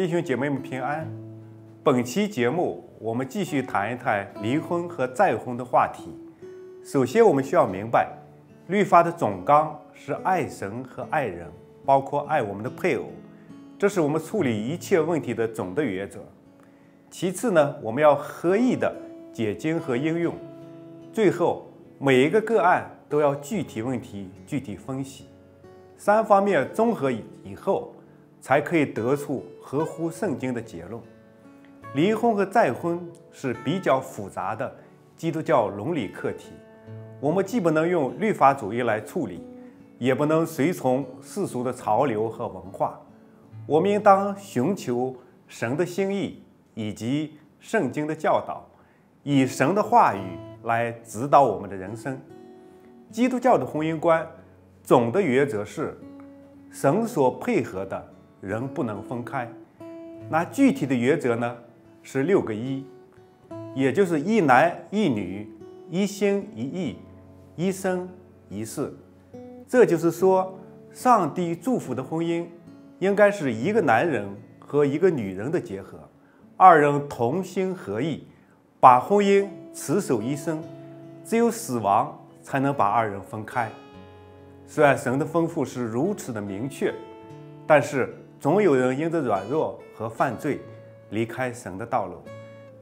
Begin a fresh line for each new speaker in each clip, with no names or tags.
弟兄姐妹们平安。本期节目我们继续谈一谈离婚和再婚的话题。首先，我们需要明白，律法的总纲是爱神和爱人，包括爱我们的配偶，这是我们处理一切问题的总的原则。其次呢，我们要合意的解经和应用。最后，每一个个案都要具体问题具体分析，三方面综合以后。才可以得出合乎圣经的结论。离婚和再婚是比较复杂的基督教伦理课题，我们既不能用律法主义来处理，也不能随从世俗的潮流和文化。我们应当寻求神的心意以及圣经的教导，以神的话语来指导我们的人生。基督教的婚姻观总的原则是神所配合的。人不能分开，那具体的原则呢？是六个一，也就是一男一女，一心一意，一生一世。这就是说，上帝祝福的婚姻应该是一个男人和一个女人的结合，二人同心合意，把婚姻持守一生。只有死亡才能把二人分开。虽然神的吩咐是如此的明确，但是。总有人因着软弱和犯罪离开神的道路，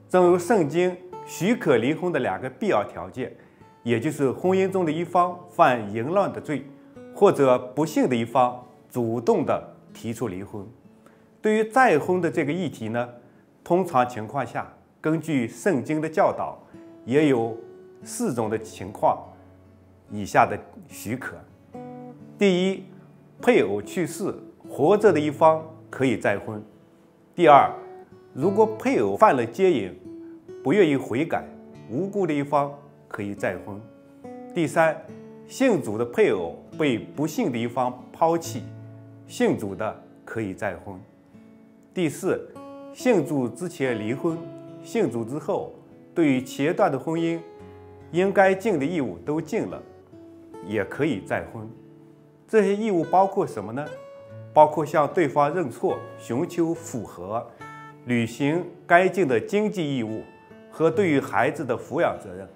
正如圣经许可离婚的两个必要条件，也就是婚姻中的一方犯淫乱的罪，或者不幸的一方主动的提出离婚。对于再婚的这个议题呢，通常情况下，根据圣经的教导，也有四种的情况以下的许可：第一，配偶去世。活着的一方可以再婚。第二，如果配偶犯了奸淫，不愿意悔改，无辜的一方可以再婚。第三，信主的配偶被不幸的一方抛弃，信主的可以再婚。第四，信主之前离婚，信主之后对于前段的婚姻应该尽的义务都尽了，也可以再婚。这些义务包括什么呢？包括向对方认错、寻求复合、履行该尽的经济义务和对于孩子的抚养责任。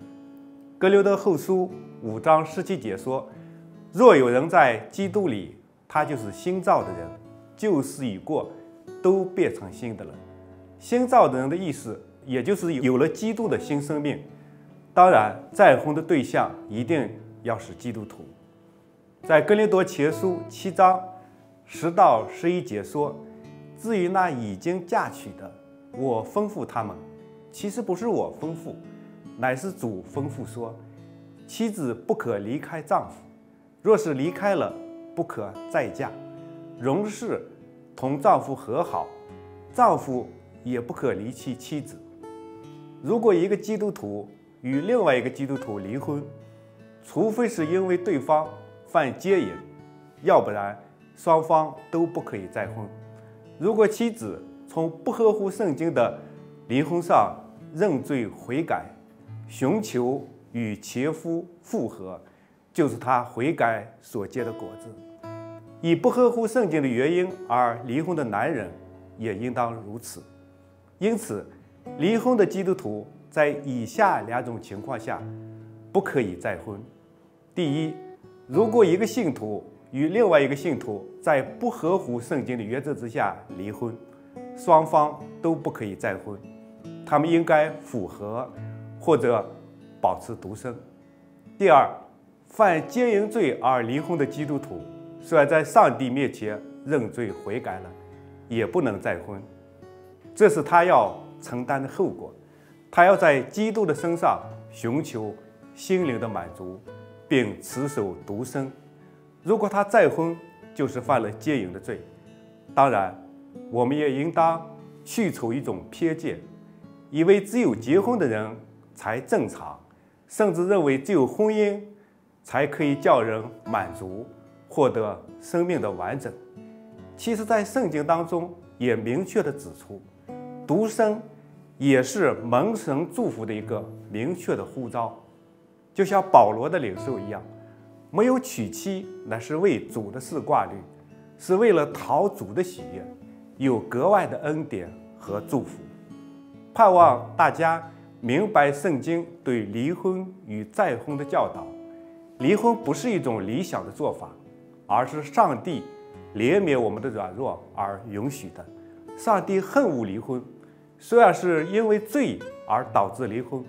格留德后书五章十七节说：“若有人在基督里，他就是新造的人，旧事已过，都变成新的了。”新造的人的意思，也就是有了基督的新生命。当然，再婚的对象一定要是基督徒。在格林多前书七章。十到十一节说：“至于那已经嫁娶的，我吩咐他们，其实不是我吩咐，乃是主吩咐说，妻子不可离开丈夫，若是离开了，不可再嫁，仍是同丈夫和好，丈夫也不可离弃妻子。如果一个基督徒与另外一个基督徒离婚，除非是因为对方犯奸淫，要不然。”双方都不可以再婚。如果妻子从不合乎圣经的离婚上认罪悔改，寻求与前夫复合，就是他悔改所结的果子。以不合乎圣经的原因而离婚的男人也应当如此。因此，离婚的基督徒在以下两种情况下不可以再婚：第一，如果一个信徒。与另外一个信徒在不合乎圣经的原则之下离婚，双方都不可以再婚，他们应该复合或者保持独身。第二，犯奸淫罪而离婚的基督徒，虽然在上帝面前认罪悔改了，也不能再婚，这是他要承担的后果。他要在基督的身上寻求心灵的满足，并持守独身。如果他再婚，就是犯了奸淫的罪。当然，我们也应当去除一种偏见，以为只有结婚的人才正常，甚至认为只有婚姻才可以叫人满足，获得生命的完整。其实，在圣经当中也明确地指出，独身也是蒙神祝福的一个明确的呼召，就像保罗的领受一样。没有娶妻，乃是为主的事挂虑，是为了讨主的喜悦；有格外的恩典和祝福。盼望大家明白圣经对离婚与再婚的教导。离婚不是一种理想的做法，而是上帝怜悯我们的软弱而允许的。上帝恨恶离婚，虽然是因为罪而导致离婚，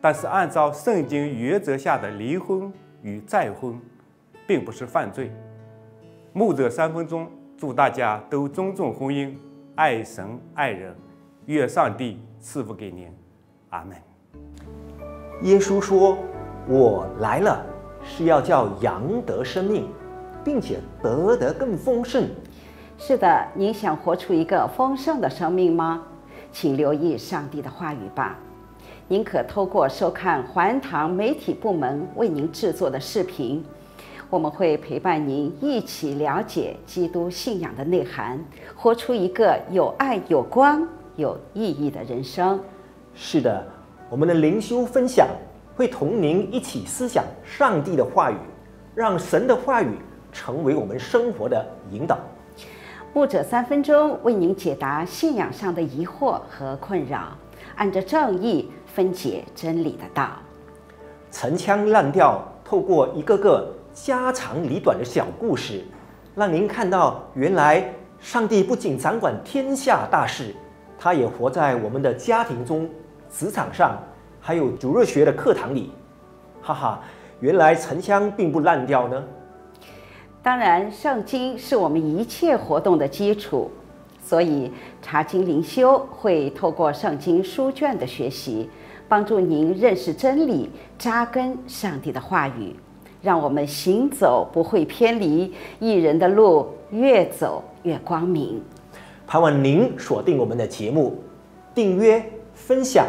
但是按照圣经原则下的离婚与再婚，并不是犯罪。牧者三分钟，祝大家都尊重婚姻，爱神爱人，愿上帝赐福给您，阿门。
耶稣说：“我来了，是要叫羊得生命，并且得得更丰盛。”
是的，您想活出一个丰盛的生命吗？请留意上帝的话语吧。您可透过收看环堂媒体部门为您制作的视频，我们会陪伴您一起了解基督信仰的内涵，活出一个有爱、有光、有意义的人生。
是的，我们的灵修分享会同您一起思想上帝的话语，让神的话语成为我们生活的引导。
牧者三分钟为您解答信仰上的疑惑和困扰，按着正义分解真理的道。
陈腔滥调，透过一个个家长里短的小故事，让您看到原来上帝不仅掌管天下大事，他也活在我们的家庭中、职场上，还有主日学的课堂里。哈哈，原来陈腔并不滥调呢。
当然，圣经是我们一切活动的基础，所以查经灵修会透过圣经书卷的学习，帮助您认识真理，扎根上帝的话语，让我们行走不会偏离一人的路，越走越光明。
盼望您锁定我们的节目，订阅、分享、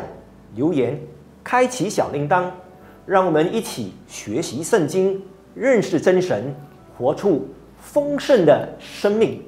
留言，开启小铃铛，让我们一起学习圣经，认识真神。活出丰盛的生命。